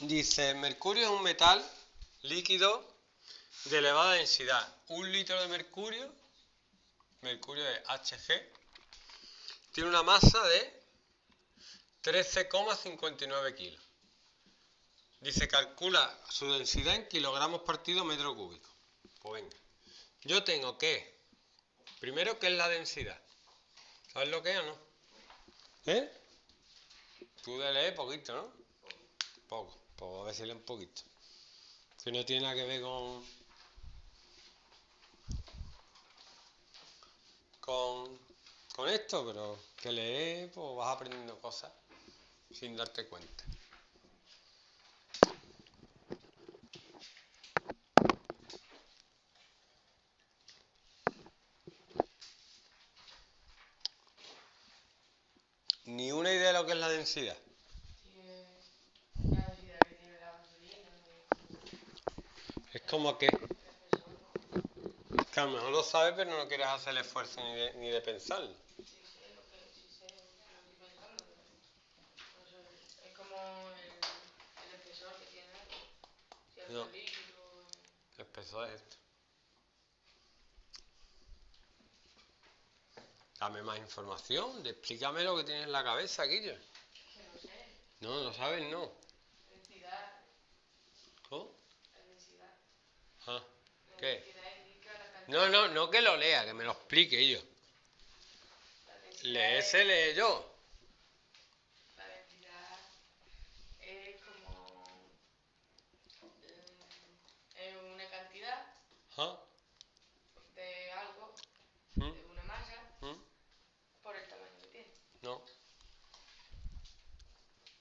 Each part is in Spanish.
Dice, mercurio es un metal líquido de elevada densidad. Un litro de mercurio, mercurio es Hg, tiene una masa de 13,59 kilos. Dice, calcula su densidad en kilogramos partido metro cúbico. Pues venga, yo tengo que, primero, ¿qué es la densidad? ¿Sabes lo que es o no? ¿Eh? Tú de leer poquito, ¿no? Poco, pues a lee un poquito. Que no tiene nada que ver con... Con, con esto, pero que lees, pues vas aprendiendo cosas sin darte cuenta. Ni una idea de lo que es la densidad. Tiene la densidad que tiene la gasolina. Es como que, que a lo mejor lo sabes, pero no quieres hacer el esfuerzo ni de, ni de pensarlo. No el, peso es esto. Dame más información, explícame lo que tienes en la cabeza, Guillo. no No, sabes, no. densidad, ¿Cómo? la densidad. Ah, La No, no, no que lo lea, que me lo explique yo. Lee yo. La densidad es como eh, es una cantidad Ah, de algo, ¿Mm? de una masa, ¿Mm? por el tamaño que tiene. No.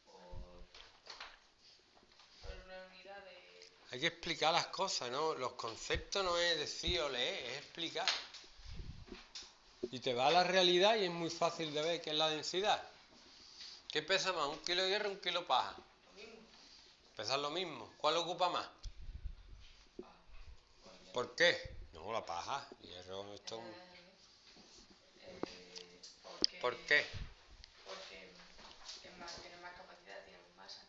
Por, por una unidad de... Hay que explicar las cosas, ¿no? Los conceptos no es decir o leer, es explicar. Y te va a la realidad y es muy fácil de ver qué es la densidad. ¿Qué pesa más? ¿Un kilo de hierro o un kilo de paja? Pesan lo mismo. ¿Cuál ocupa más? ¿Por qué? No, la paja. Hierro, esto es un- ¿Por qué? Porque es más, tiene capacidad, tiene más masa.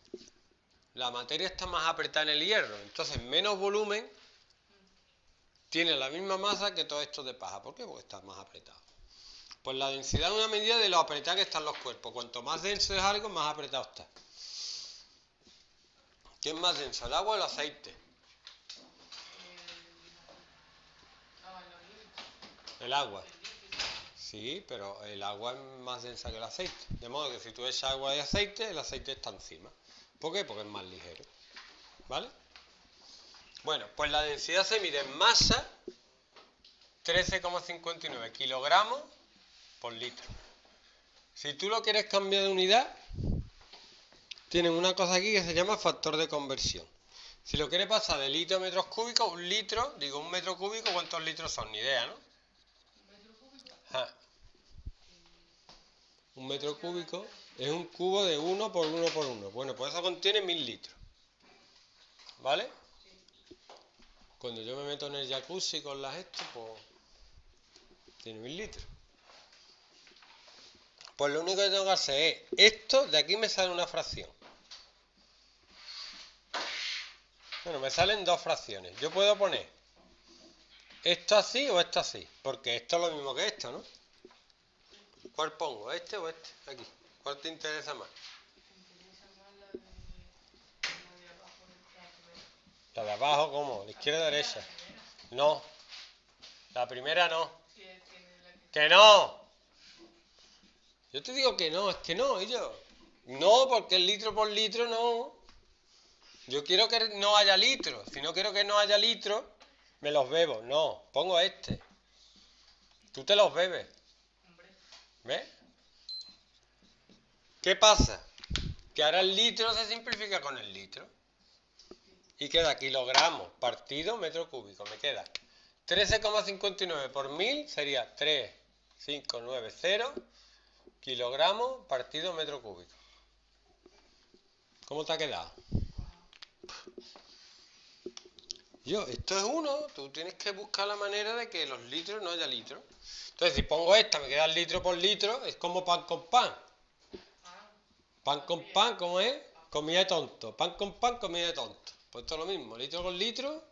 La materia está más apretada en el hierro, entonces menos volumen tiene la misma masa que todo esto de paja. ¿Por qué? Porque está más apretado. Pues la densidad es una medida de lo apretado que están los cuerpos. Cuanto más denso es algo, más apretado está. ¿Qué es más denso, el agua o el aceite? El agua. Sí, pero el agua es más densa que el aceite. De modo que si tú echas agua y aceite, el aceite está encima. ¿Por qué? Porque es más ligero. ¿Vale? Bueno, pues la densidad se mide en masa 13,59 kilogramos por litro. Si tú lo quieres cambiar de unidad, tienen una cosa aquí que se llama factor de conversión. Si lo quieres pasar de litro a metros cúbicos, un litro, digo un metro cúbico, ¿cuántos litros son? Ni idea, ¿no? ¿Un metro cúbico? Ajá. Un metro cúbico es un cubo de 1 por 1 por 1. Bueno, pues eso contiene 1000 litros. ¿Vale? Cuando yo me meto en el jacuzzi con las esto, pues tiene 1000 litros. Pues lo único que tengo que hacer es esto, de aquí me sale una fracción. Bueno, me salen dos fracciones. Yo puedo poner esto así o esto así, porque esto es lo mismo que esto, ¿no? ¿Cuál pongo? ¿Este o este? Aquí. ¿Cuál te interesa más? La de, abajo ¿cómo? ¿La izquierda o derecha? No. La primera no. Que... ¡Que no! Yo te digo que no, es que no, yo. No, porque el litro por litro no. Yo quiero que no haya litro. Si no quiero que no haya litro, me los bebo. No, pongo este. Tú te los bebes. ¿Ves? ¿Qué pasa? Que ahora el litro se simplifica con el litro. Y queda kilogramos partido metro cúbico. Me queda 13,59 por mil sería 3,590 kilogramos partido metro cúbico. ¿Cómo te ha quedado? Yo, esto es uno, tú tienes que buscar la manera de que los litros no haya litros. Entonces, si pongo esta, me queda litro por litro, es como pan con pan. Pan con pan, ¿cómo es? comida de tonto. Pan con pan, comida de tonto. Pues todo lo mismo, litro con litro.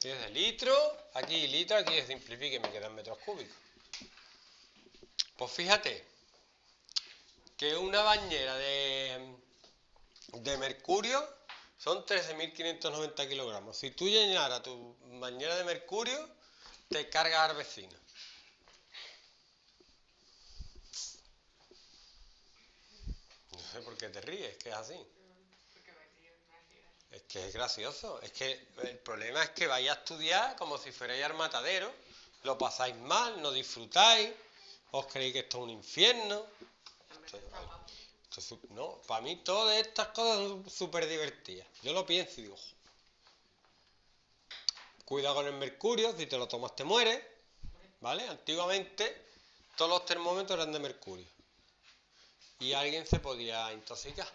Tienes de litro, aquí litro, aquí se simplifica y me quedan metros cúbicos. Pues fíjate que una bañera de, de mercurio son 13.590 kilogramos. Si tú llenaras tu bañera de mercurio, te cargas al vecino. No sé por qué te ríes, que es así. Es que es gracioso. Es que el problema es que vais a estudiar como si fuerais al matadero, lo pasáis mal, no disfrutáis, os creéis que esto es un infierno. No, para mí todas estas cosas son súper divertidas. Yo lo pienso y digo. Cuidado con el mercurio, si te lo tomas te mueres, ¿vale? Antiguamente todos los termómetros eran de mercurio y alguien se podía intoxicar.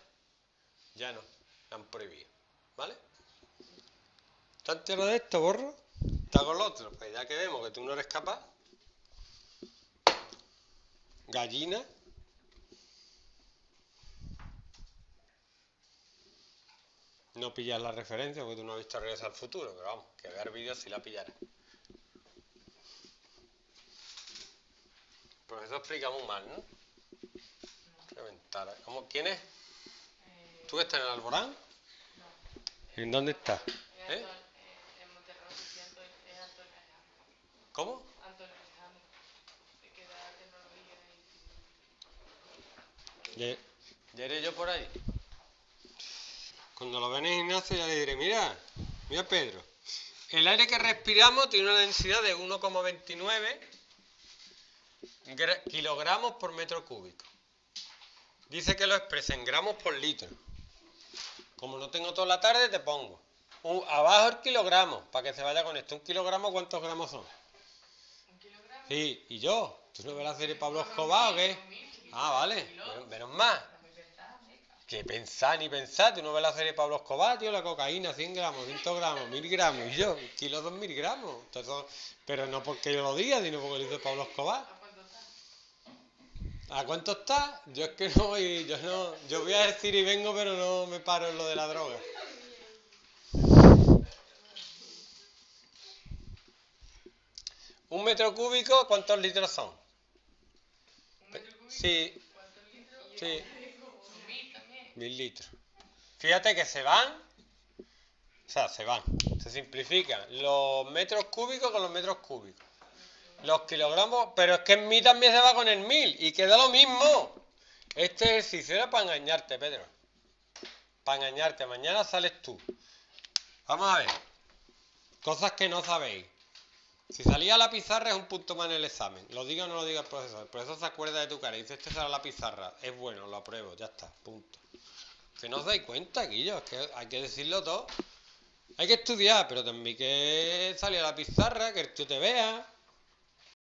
Ya no, han prohibido, ¿vale? ¿Estás entero de esto, borro? ¿Está con lo otro? Pues ya que vemos que tú no eres capaz. Gallina. No pillas la referencia porque tú no has visto Regresar al Futuro, pero vamos, que ver vídeos si la pillara. Pues eso explica muy mal, ¿no? Reventar. ¿Cómo, ¿Quién es? Eh, ¿Tú que estás en el Alborán? no. ¿En dónde estás? Es ¿Eh? Antonio- en Monterrey sí, Antonio- es Antonio Alejandro. ¿Cómo? Antonio Alejandro. Se queda tecnología y... Ya iré yo por ahí. Cuando lo vean en el gimnasio ya le diré, mira, mira Pedro, el aire que respiramos tiene una densidad de 1,29 gra- kilogramos por metro cúbico. Dice que lo expresa en gramos por litro. Como no tengo toda la tarde, te pongo. un- abajo el kilogramo, para que se vaya con esto. ¿Un kilogramo cuántos gramos son? ¿Un kilogramo? Sí, ¿y yo? ¿Tú no ves la serie Pablo Escobar o qué? Ah, vale, menos, menos mal. Que pensar ni pensar, tú no ves la serie de Pablo Escobar, tío, la cocaína, 100 gramos, 100 gramos, 1000 gramos, y yo, kilo, 2000 gramos. Entonces, pero no porque yo lo diga, sino porque lo dice Pablo Escobar. ¿A cuánto está? ¿A cuánto está? Yo es que no voy, yo no, yo voy a decir y vengo, pero no me paro en lo de la droga. Un metro cúbico, ¿cuántos litros son? ¿Un metro cúbico? Sí, ¿Cuántos litros? sí, mil litros. Fíjate que se van, o sea, se van, se simplifican los metros cúbicos con los metros cúbicos. Los kilogramos, pero es que en mí también se va con el mil y queda lo mismo. Este ejercicio era para engañarte, Pedro. Para engañarte, mañana sales tú. Vamos a ver. Cosas que no sabéis. Si salía a la pizarra es un punto más en el examen. Lo diga o no lo diga el profesor. El profesor se acuerda de tu cara y dice, este sale la pizarra. Es bueno, lo apruebo, ya está, punto. Que no os dais cuenta, Guillo, es que hay que decirlo todo. Hay que estudiar, pero también que salir a la pizarra, que el tío te vea.